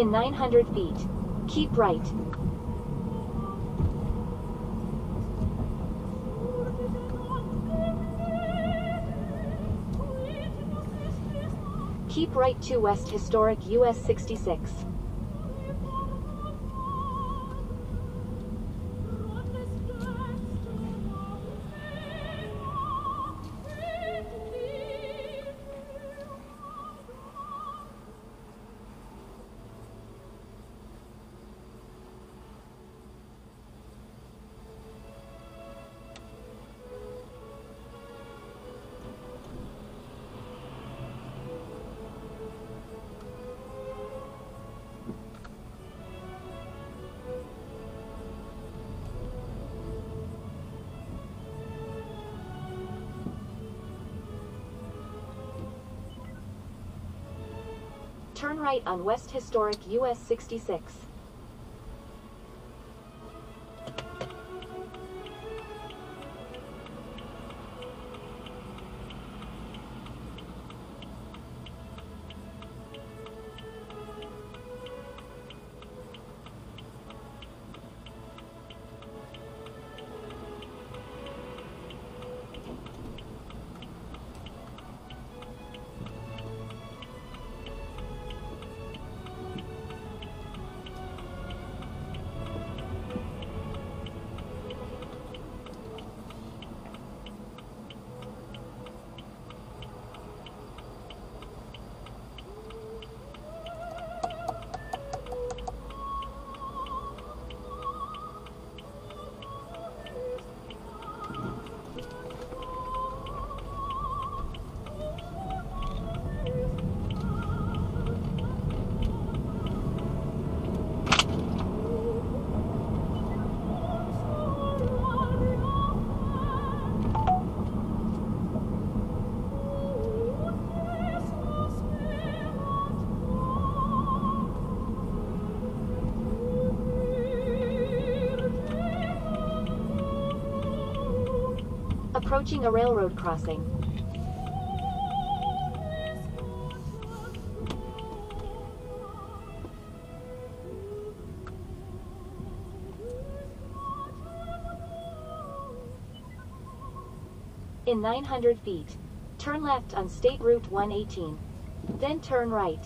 In 900 feet, keep right. Keep right to West Historic US 66. Turn right on West Historic US 66. Approaching a railroad crossing. In 900 feet, turn left on State Route 118. Then turn right.